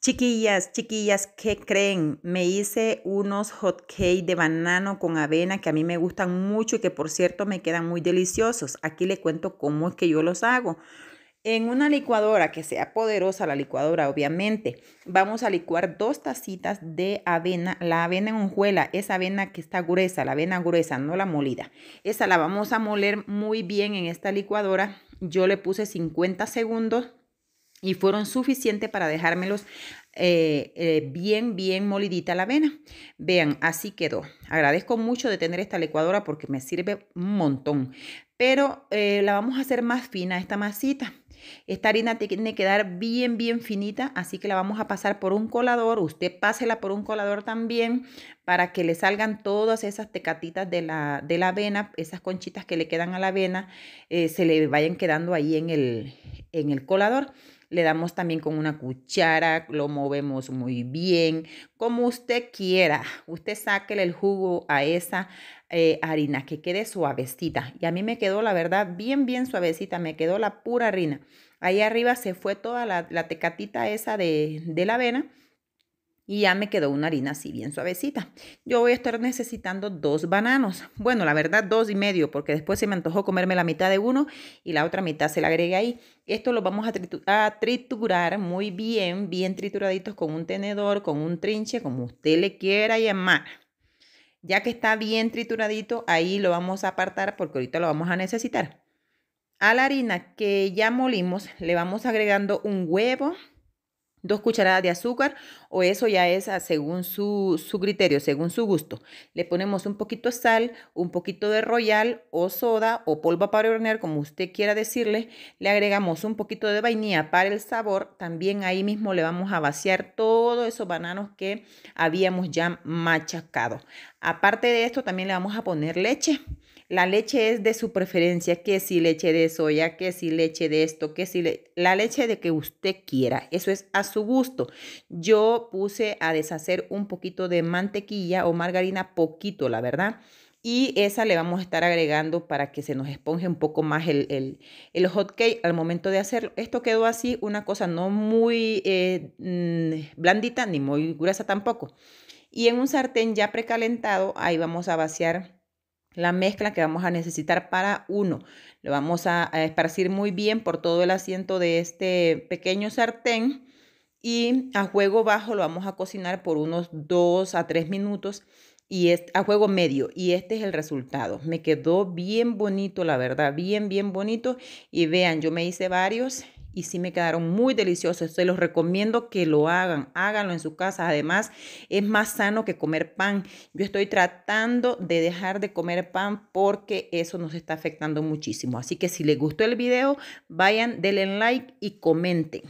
Chiquillas, chiquillas, ¿qué creen? Me hice unos hot cakes de banano con avena que a mí me gustan mucho y que por cierto me quedan muy deliciosos. Aquí les cuento cómo es que yo los hago. En una licuadora que sea poderosa, la licuadora obviamente, vamos a licuar dos tacitas de avena, la avena en hojuela, esa avena que está gruesa, la avena gruesa, no la molida. Esa la vamos a moler muy bien en esta licuadora. Yo le puse 50 segundos y fueron suficientes para dejármelos eh, eh, bien, bien molidita la avena. Vean, así quedó. Agradezco mucho de tener esta licuadora porque me sirve un montón. Pero eh, la vamos a hacer más fina esta masita. Esta harina tiene que quedar bien, bien finita, así que la vamos a pasar por un colador. Usted pásela por un colador también para que le salgan todas esas tecatitas de la, de la avena, esas conchitas que le quedan a la avena, se le vayan quedando ahí en el, en el colador. Le damos también con una cuchara, lo movemos muy bien, como usted quiera. Usted sáquele el jugo a esa eh, harina que quede suavecita. Y a mí me quedó, la verdad, bien, bien suavecita. Me quedó la pura harina. Ahí arriba se fue toda la, tecatita esa de, de la avena y ya me quedó una harina así bien suavecita. Yo voy a estar necesitando dos bananos. Bueno, la verdad dos y medio porque después se me antojó comerme la mitad de uno y la otra mitad se la agregué ahí. Esto lo vamos a, a triturar muy bien, bien trituraditos con un tenedor, con un trinche, como usted le quiera llamar. Ya que está bien trituradito, ahí lo vamos a apartar porque ahorita lo vamos a necesitar. A la harina que ya molimos le vamos agregando un huevo, dos cucharadas de azúcar o eso ya es según su, su, criterio, según su gusto. Le ponemos un poquito de sal, un poquito de royal o soda o polvo para hornear, como usted quiera decirle. Le agregamos un poquito de vainilla para el sabor. También ahí mismo le vamos a vaciar todos esos bananos que habíamos ya machacado. Aparte de esto, también le vamos a poner leche. La leche es de su preferencia, que si leche de soya, que si leche de esto, que si la leche de que usted quiera. Eso es a su gusto. Yo puse a deshacer un poquito de mantequilla o margarina, poquito, la verdad. Y esa le vamos a estar agregando para que se nos esponje un poco más el, el, hot cake al momento de hacerlo. Esto quedó así, una cosa no muy eh, mm, blandita ni muy gruesa tampoco. Y en un sartén ya precalentado, ahí vamos a vaciar la mezcla que vamos a necesitar para uno. Lo vamos a, esparcir muy bien por todo el asiento de este pequeño sartén y a fuego bajo lo vamos a cocinar por unos 2 a 3 minutos y es a fuego medio y este es el resultado. Me quedó bien bonito, la verdad, bien, bien bonito y vean, yo me hice varios y sí me quedaron muy deliciosos. Se los recomiendo que lo hagan, háganlo en su casa. Además, es más sano que comer pan. Yo estoy tratando de dejar de comer pan porque eso nos está afectando muchísimo. Así que si les gustó el video, vayan, denle like y comenten.